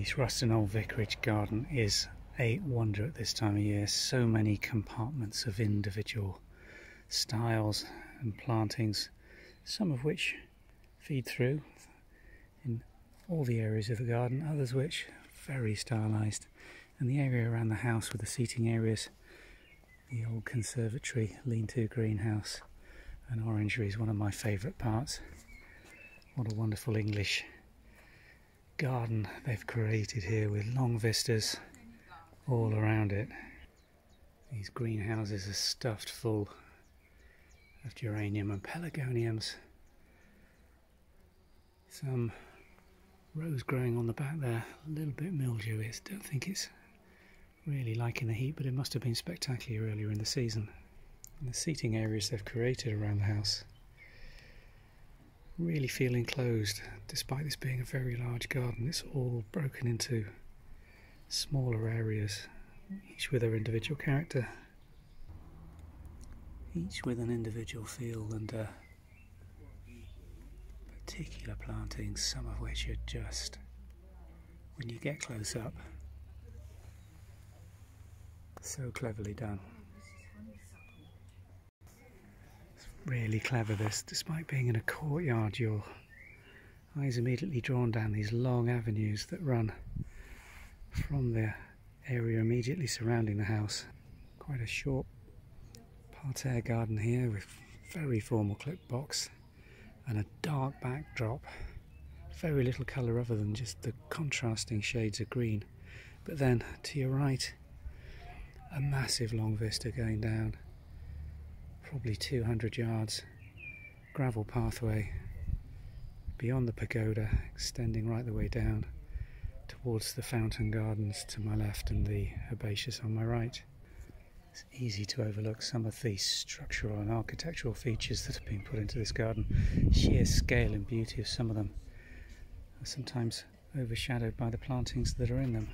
East Ruston Old Vicarage garden is a wonder at this time of year. So many compartments of individual styles and plantings, some of which feed through in all the areas of the garden, others which very stylised. And the area around the house with the seating areas, the old conservatory, lean-to greenhouse and orangery is one of my favourite parts. What a wonderful English garden they've created here with long vistas all around it. These greenhouses are stuffed full of geranium and pelargoniums. Some rose growing on the back there, a little bit mildewy. I don't think it's really liking the heat, but it must have been spectacular earlier in the season. And the seating areas they've created around the house really feel enclosed despite this being a very large garden. It's all broken into smaller areas each with their individual character. Each with an individual feel and uh, particular plantings some of which are just when you get close up so cleverly done really clever this. Despite being in a courtyard, your eyes immediately drawn down these long avenues that run from the area immediately surrounding the house. Quite a short parterre garden here with very formal clip box and a dark backdrop. Very little colour other than just the contrasting shades of green. But then to your right, a massive long vista going down probably 200 yards gravel pathway beyond the pagoda extending right the way down towards the fountain gardens to my left and the herbaceous on my right. It's easy to overlook some of the structural and architectural features that have been put into this garden. Sheer scale and beauty of some of them are sometimes overshadowed by the plantings that are in them.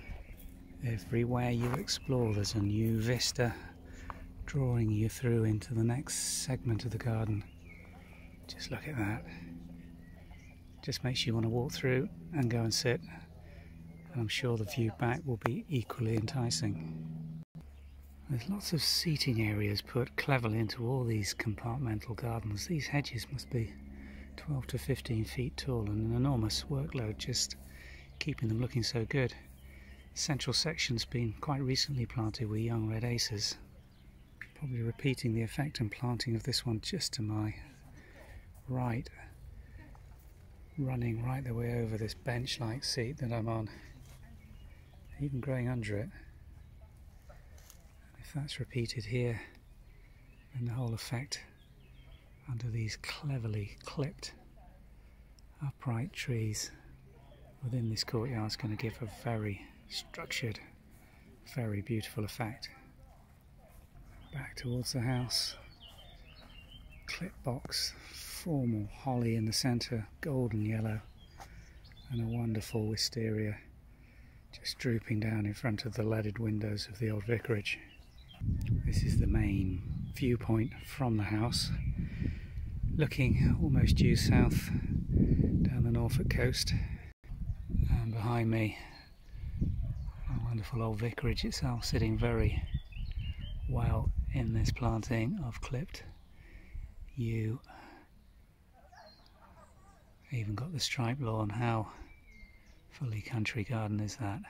Everywhere you explore there's a new vista drawing you through into the next segment of the garden. Just look at that. Just makes you want to walk through and go and sit. And I'm sure the view back will be equally enticing. There's lots of seating areas put cleverly into all these compartmental gardens. These hedges must be 12 to 15 feet tall and an enormous workload just keeping them looking so good. central section's been quite recently planted with young red acers Probably repeating the effect and planting of this one just to my right, running right the way over this bench-like seat that I'm on, even growing under it. If that's repeated here, then the whole effect under these cleverly clipped upright trees within this courtyard is going to give a very structured, very beautiful effect back towards the house. Clip box, formal holly in the centre, golden yellow, and a wonderful wisteria just drooping down in front of the leaded windows of the old vicarage. This is the main viewpoint from the house, looking almost due south down the Norfolk coast. And behind me, a wonderful old vicarage itself sitting very well in this planting I've clipped. You even got the stripe lawn. How fully country garden is that